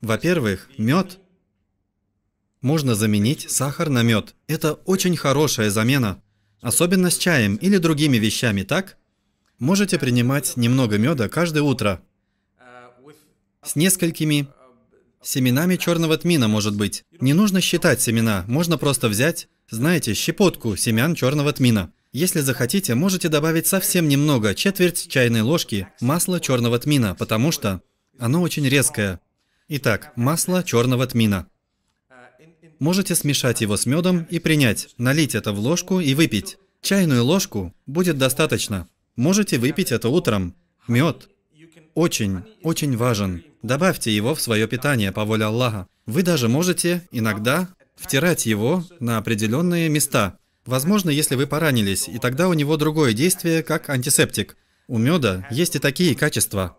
Во-первых, мед можно заменить сахар на мед. Это очень хорошая замена. Особенно с чаем или другими вещами, так? Можете принимать немного меда каждое утро. С несколькими семенами черного тмина, может быть. Не нужно считать семена, можно просто взять, знаете, щепотку семян черного тмина. Если захотите, можете добавить совсем немного, четверть чайной ложки масла черного тмина, потому что оно очень резкое. Итак, масло черного тмина. Можете смешать его с медом и принять, налить это в ложку и выпить. Чайную ложку будет достаточно. Можете выпить это утром. Мед очень, очень важен. Добавьте его в свое питание по воле Аллаха. Вы даже можете иногда втирать его на определенные места. Возможно, если вы поранились, и тогда у него другое действие, как антисептик. У меда есть и такие качества.